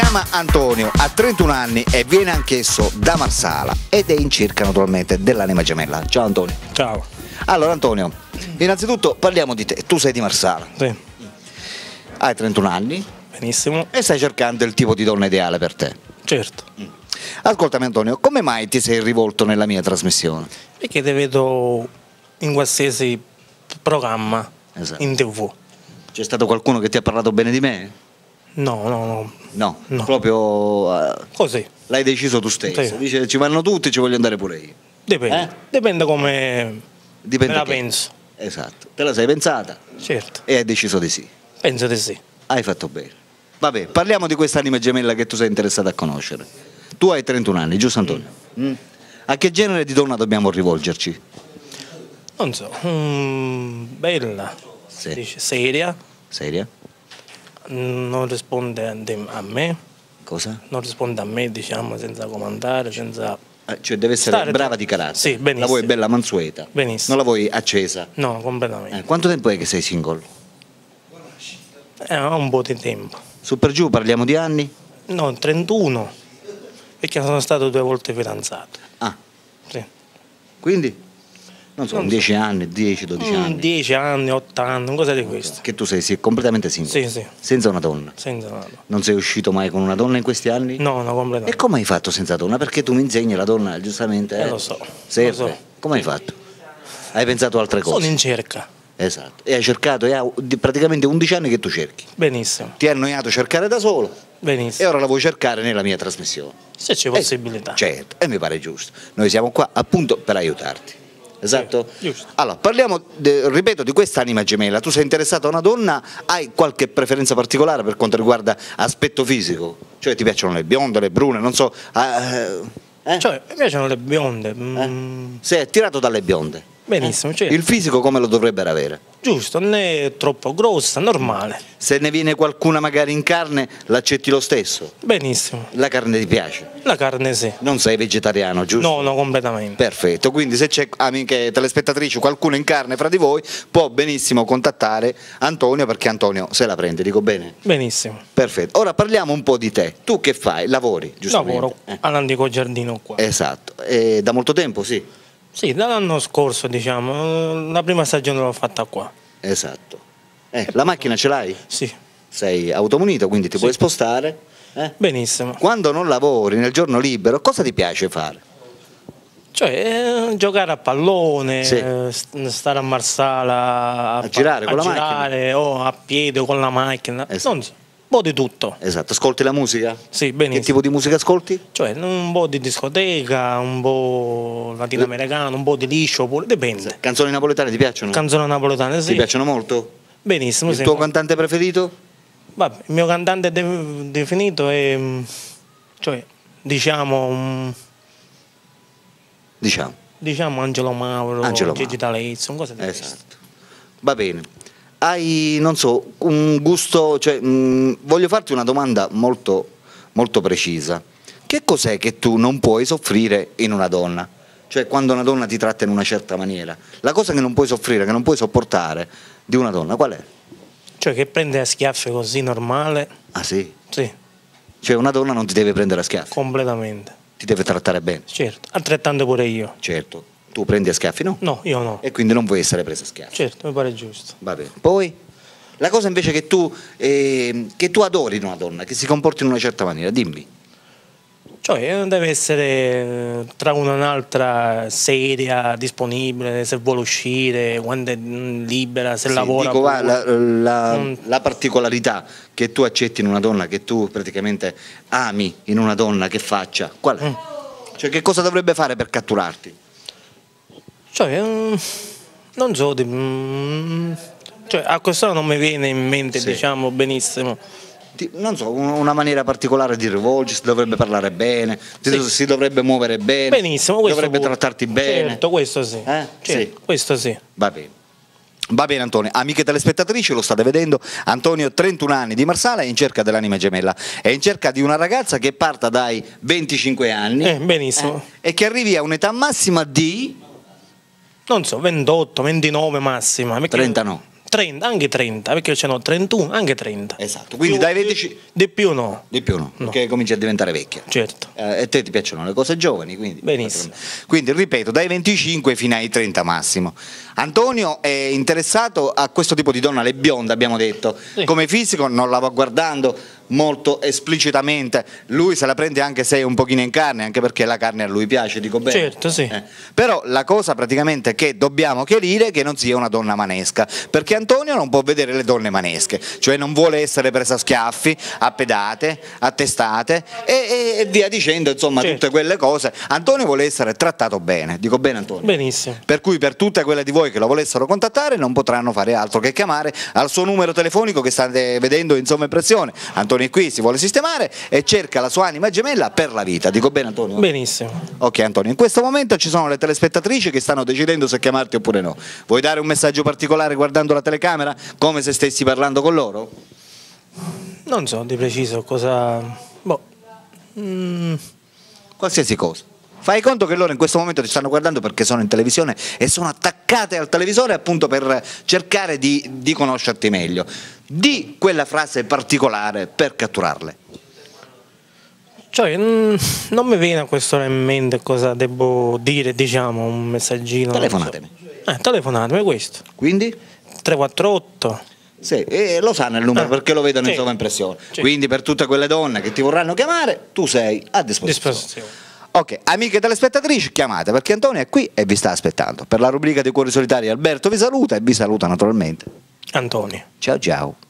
chiama Antonio, ha 31 anni e viene anch'esso da Marsala ed è in cerca naturalmente dell'anima gemella. Ciao Antonio. Ciao. Allora Antonio, innanzitutto parliamo di te. Tu sei di Marsala, Sì, hai 31 anni benissimo. e stai cercando il tipo di donna ideale per te. Certo. Ascoltami Antonio, come mai ti sei rivolto nella mia trasmissione? Perché ti vedo in qualsiasi programma Esatto. in tv. C'è stato qualcuno che ti ha parlato bene di me? No, no, no. No, No. proprio eh, Così. l'hai deciso tu stesso. Sì. Dice ci vanno tutti, ci voglio andare pure io. Dipende. Eh? Dipende come Dipende me la che. penso. Esatto, te la sei pensata Certo. e hai deciso di sì. Penso di sì. Hai fatto bene. Vabbè, parliamo di questa anima gemella che tu sei interessato a conoscere. Tu hai 31 anni, giusto Antonio? Mm. A che genere di donna dobbiamo rivolgerci? Non so. mm, bella. Sì. Dice, seria. Seria? Non risponde a me. Cosa? Non risponde a me, diciamo, senza comandare, senza... Eh, cioè deve essere Stare- brava di carattere. Sì, benissimo. La vuoi bella mansueta. Benissimo. Non la vuoi accesa. No, completamente. Eh, quanto tempo è che sei single? Eh, ha un po' di tempo. Su per giù parliamo di anni? No, 31. Perché sono stato due volte fidanzato. Ah, Sì. quindi? Non so, Non so. 10 anni, 10, 12 Mm, anni. 10 anni, 8 anni, cosa di questo. Che tu sei, sì, completamente single. Sì, sì, Senza una donna. senza nada. Non sei uscito mai con una donna in questi anni? No, no, E completamente. come hai fatto senza donna? Perché tu mi insegni la donna, giustamente. Eh, eh? lo so, Serve. lo so. Come hai fatto? Hai pensato a altre cose? Sono in cerca. Esatto. E hai cercato, e ha di- praticamente 11 anni che tu cerchi. Benissimo, Ti hai annoiato cercare da solo e benissimo. ora la vuoi cercare nella mia trasmissione. Se c'è possibilità. Certo, e mi pare giusto. Noi siamo qua appunto per aiutarti. Esatto? Sì. Allora, parliamo, de- ripeto, di questa anima gemella. Tu sei interessato a una donna, hai qualche preferenza particolare per quanto riguarda aspetto fisico? Cioè ti piacciono le bionde, le brune, non so... eh, eh? Cioè, mi piacciono le bionde. mm, Sei attirato dalle bionde. Benissimo, certo. Il fisico come lo dovrebbero avere? Giusto, non è troppo grossa, normale. Se ne viene qualcuna magari in carne, l'accetti lo stesso. Benissimo. La carne ti piace? La carne sì. Non sei vegetariano, giusto? No, no, completamente. Perfetto, quindi se c'è amiche telespettatrici, qualcuno in carne fra di voi, può benissimo contattare Antonio perché Antonio se la prende, dico bene? Benissimo. Perfetto, ora parliamo un po' di te. Tu che fai? Lavori, giustamente? Lavoro Eh, all'antico giardino qua. Esatto, E da molto tempo sì, Sì, dall'anno scorso, diciamo, la prima stagione l'ho fatta qua. esatto. Eh, la macchina ce l'hai? Sì, Sei automunito, quindi ti Sì. puoi spostare? eh? benissimo. Quando non lavori nel giorno libero, cosa ti piace fare? Cioè, eh, giocare a pallone, Sì. eh, st- stare a Marsala, A girare con la girare, o a piedi o con la macchina, Esatto. non so, po' di tutto. Esatto, ascolti la musica? Sì, Che benissimo. tipo di musica ascolti? Cioè, un po' di discoteca, un po' latinoamericano, un po' di liscio, pure, dipende. Canzoni napoletane ti piacciono? Canzone napoletana, sì. Ti piacciono molto? Benissimo, Il sì. tuo cantante preferito? Vabbè, il mio cantante de- definito è, mm, cioè, diciamo, mm, Diciamo. diciamo Angelo Mauro, Angelo Gigi. D'Alezzo, cose di questo. Esatto. Va bene. Hai, non so, un gusto, cioè, mh, voglio farti una domanda molto, molto precisa. Che cos'è che tu non puoi soffrire in una donna? Cioè, quando una donna ti tratta in una certa maniera. La cosa che non puoi soffrire, che non puoi sopportare di una donna, qual è? Cioè, che prende a schiaffi così normale, Ah sì? sì, Cioè, una donna non ti deve prendere a schiaffi, completamente. ti deve trattare bene. Certo, altrettanto pure io. Certo. Tu prendi a schiaffi, no? No, io no. E quindi non vuoi essere preso a schiaffi. Certo, mi pare giusto. Va bene. Poi la cosa invece che tu, eh, che tu adori in una donna, che si comporti in una certa maniera, dimmi. Cioè, eh, deve essere eh, tra una e un'altra seria, disponibile, se vuole uscire, quando è mm, libera, se Sì, lavora. dico, va, la, la- Mm. la particolarità che tu accetti in una donna, che tu praticamente ami in una donna, che faccia, qual è? Mm. Cioè che cosa dovrebbe fare per catturarti? Cioè, mm, non so, mm, cioè, a quest'ora non mi viene in mente, Sì. diciamo, benissimo. Non so, un- una maniera particolare di rivolgersi, dovrebbe parlare bene, si, Sì. si dovrebbe muovere bene, Benissimo, dovrebbe pure. trattarti bene. Certo, questo sì. Eh? Certo, Sì. Questo sì. Va bene. Va bene Antonio, amiche telespettatrici lo state vedendo, Antonio 31 anni di Marsala è in cerca dell'anima gemella, è in cerca di una ragazza che parta dai 25 anni Eh, benissimo. e che arrivi a un'età massima di Non so, 28, 29 massima. perché- 30 no. 30, anche 30, perché ce n'ho 31, anche 30. Esatto, quindi Più- dai 25... Di, più no, Di più no, perché cominci a diventare vecchia. certo. Eh, e te ti piacciono le cose giovani, quindi. Benissimo. Quindi ripeto, dai 25 fino ai 30 massimo. Antonio è interessato a questo tipo di donna, le bionde abbiamo detto. Sì. Come fisico non la va guardando molto esplicitamente, lui se la prende anche se è un pochino in carne, anche perché la carne a lui piace, dico bene. Certo, sì. Eh, Però la cosa praticamente che dobbiamo chiarire è che non sia una donna manesca, perché Antonio non può vedere le donne manesche, cioè non vuole essere presa a schiaffi, a pedate, a testate e, e- e via dicendo, insomma, Certo. tutte quelle cose. Antonio vuole essere trattato bene, dico bene Antonio? Benissimo. Per cui per tutte quelle di voi che lo volessero contattare non potranno fare altro che chiamare al suo numero telefonico che state vedendo in sovraimpressione. Antonio è qui, si vuole sistemare e cerca la sua anima gemella per la vita. Dico bene Antonio? Benissimo. Ok Antonio, in questo momento ci sono le telespettatrici che stanno decidendo se chiamarti oppure no. Vuoi dare un messaggio particolare guardando la telecamera come se stessi parlando con loro? Non so di preciso cosa... Boh. Mm, Qualsiasi cosa. Fai conto che loro in questo momento ti stanno guardando perché sono in televisione e sono attaccate al televisore appunto per cercare di, di conoscerti meglio. Di quella frase particolare per catturarle. cioè, non mi viene a quest'ora in mente cosa devo dire, diciamo, un messaggino. non so. Telefonatemi. Eh, telefonatemi, questo. Quindi? 348. Sì, e lo sanno il numero Ah, perché lo vedono in sì. sovraimpressione. Sì. Quindi per tutte quelle donne che ti vorranno chiamare, tu sei a disposizione. Disposizione. Ok, amiche telespettatrici, chiamate perché Antonio è qui e vi sta aspettando. Per la rubrica dei cuori solitari Alberto vi saluta e vi saluta naturalmente. Antonio. Ciao ciao.